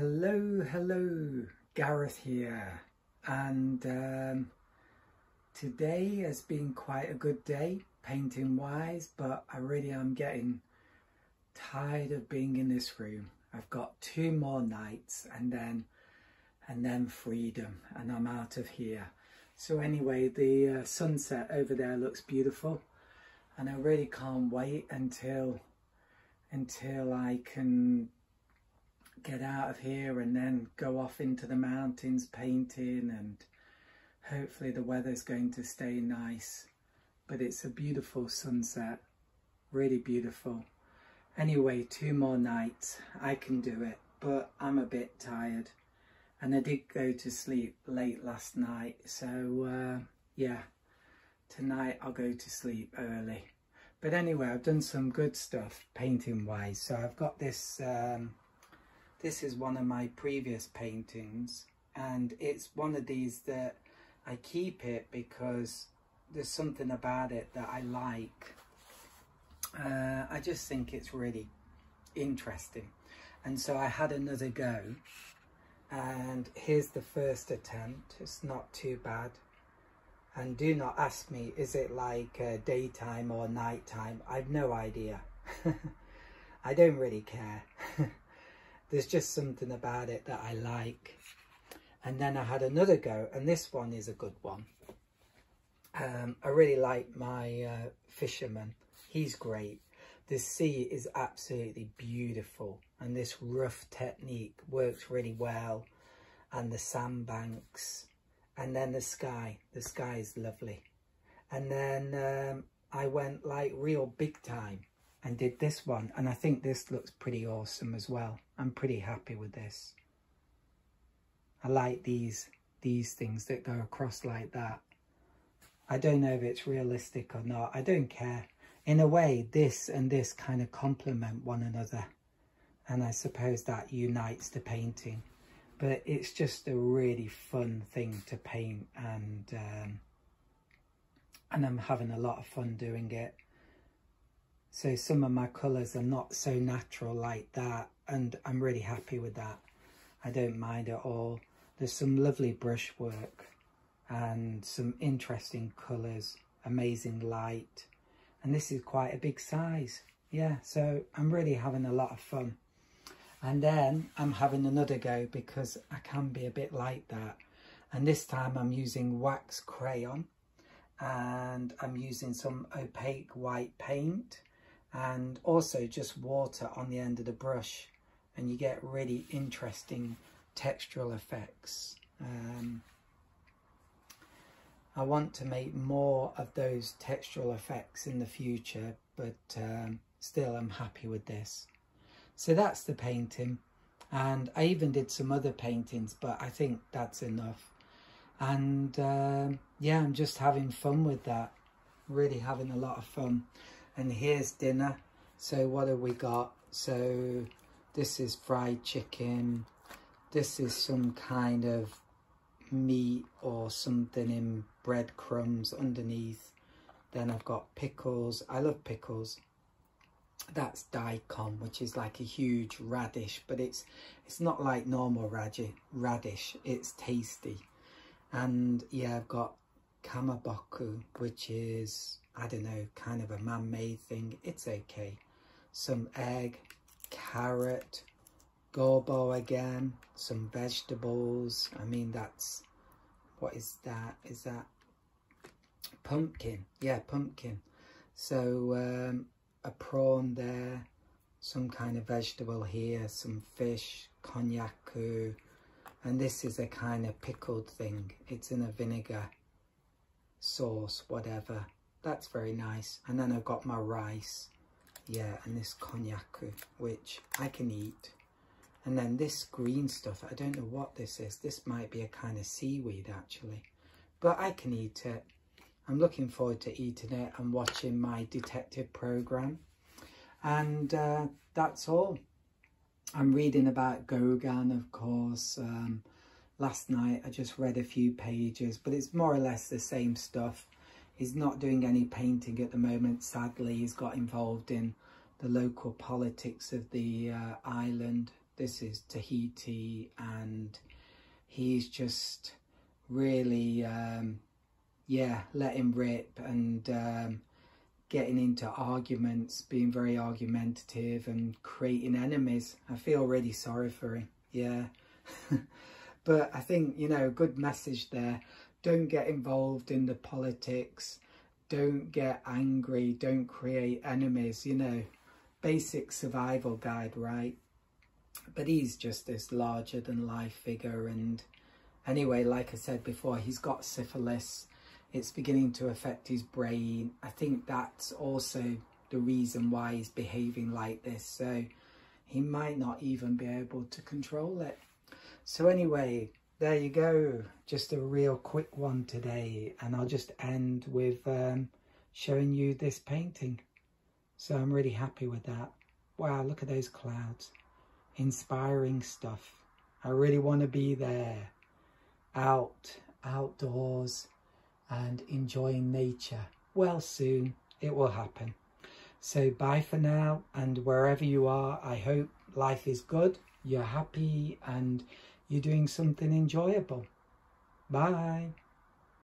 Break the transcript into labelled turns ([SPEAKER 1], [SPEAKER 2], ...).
[SPEAKER 1] Hello, hello, Gareth here. And um, today has been quite a good day painting wise, but I really am getting tired of being in this room. I've got two more nights and then and then freedom and I'm out of here. So anyway, the uh, sunset over there looks beautiful and I really can't wait until until I can get out of here and then go off into the mountains painting and hopefully the weather's going to stay nice. But it's a beautiful sunset really beautiful. Anyway two more nights I can do it but I'm a bit tired. And I did go to sleep late last night so uh, yeah tonight I'll go to sleep early. But anyway I've done some good stuff painting wise so I've got this um, this is one of my previous paintings and it's one of these that I keep it because there's something about it that I like. Uh, I just think it's really interesting. And so I had another go and here's the first attempt. It's not too bad. And do not ask me is it like uh, daytime or nighttime? I've no idea. I don't really care there's just something about it that I like. And then I had another go and this one is a good one. Um, I really like my uh, fisherman. He's great. The sea is absolutely beautiful and this rough technique works really well. And the sandbanks and then the sky. The sky is lovely. And then um, I went like real big time and did this one and I think this looks pretty awesome as well I'm pretty happy with this I like these these things that go across like that I don't know if it's realistic or not I don't care in a way, this and this kind of complement one another. And I suppose that unites the painting. But it's just a really fun thing to paint and um, and I'm having a lot of fun doing it. So some of my colours are not so natural like that and I'm really happy with that. I don't mind at all. There's some lovely brushwork and some interesting colours, amazing light and this is quite a big size yeah so I'm really having a lot of fun and then I'm having another go because I can be a bit like that and this time I'm using wax crayon and I'm using some opaque white paint and also just water on the end of the brush and you get really interesting textural effects um, I want to make more of those textural effects in the future, but um, still I'm happy with this. So that's the painting. And I even did some other paintings, but I think that's enough. And um, yeah, I'm just having fun with that. Really having a lot of fun. And here's dinner. So what have we got? So this is fried chicken. This is some kind of meat or something in breadcrumbs underneath. Then I've got pickles. I love pickles. That's daikon, which is like a huge radish, but it's it's not like normal radish. It's tasty. And yeah, I've got kamaboko, which is, I don't know, kind of a man-made thing. It's okay. Some egg, carrot, gobo again, some vegetables. I mean, that's, what is that? Is that pumpkin? Yeah, pumpkin. So um, a prawn there, some kind of vegetable here, some fish, konjac, and this is a kind of pickled thing. It's in a vinegar sauce, whatever. That's very nice. And then I've got my rice. Yeah, and this konjac, which I can eat. And then this green stuff, I don't know what this is. This might be a kind of seaweed actually, but I can eat it. I'm looking forward to eating it and watching my detective program. And uh, that's all. I'm reading about Gauguin, of course. Um, last night I just read a few pages, but it's more or less the same stuff. He's not doing any painting at the moment, sadly. He's got involved in the local politics of the uh, island this is Tahiti and he's just really, um, yeah, let him rip and um, getting into arguments, being very argumentative and creating enemies. I feel really sorry for him, yeah. but I think, you know, good message there. Don't get involved in the politics. Don't get angry. Don't create enemies, you know. Basic survival guide, right? But he's just this larger than life figure. And anyway, like I said before, he's got syphilis it's beginning to affect his brain. I think that's also the reason why he's behaving like this. So he might not even be able to control it. So anyway, there you go. Just a real quick one today. And I'll just end with um, showing you this painting. So I'm really happy with that. Wow, look at those clouds. Inspiring stuff. I really want to be there. Out, outdoors and enjoying nature. Well, soon it will happen. So bye for now and wherever you are, I hope life is good, you're happy and you're doing something enjoyable. Bye.